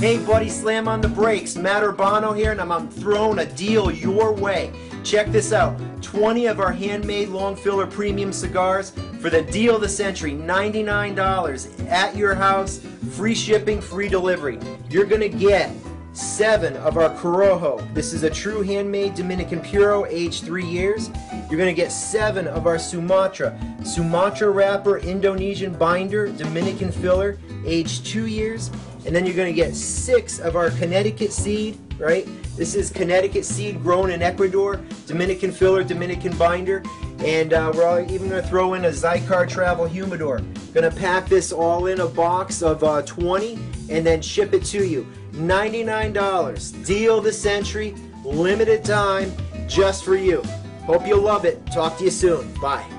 Hey, buddy, slam on the brakes. Matt Urbano here, and I'm, I'm throwing a deal your way. Check this out 20 of our handmade long filler premium cigars for the deal of the century $99 at your house, free shipping, free delivery. You're going to get seven of our Corojo. This is a true handmade Dominican Puro, aged three years. You're going to get seven of our Sumatra. Sumatra wrapper, Indonesian binder, Dominican filler, aged two years. And then you're going to get six of our Connecticut seed, right? This is Connecticut seed grown in Ecuador, Dominican filler, Dominican binder. And uh, we're even going to throw in a Xikar Travel Humidor. Going to pack this all in a box of uh, 20 and then ship it to you. $99. Deal the century, limited time, just for you. Hope you love it. Talk to you soon. Bye.